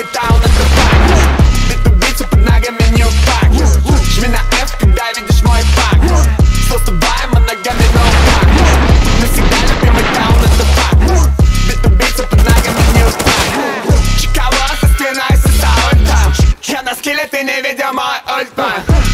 металл на трупах Битубицы под ногами не упакнешь Жми на F, когда видишь мой факт. Что с тобой, мы ногами no fuck Навсегда любим металл на трупах Битубицы под ногами не упакнешь Чикаго со стеной сосал ультам Я на скиле ты не видел мой ультман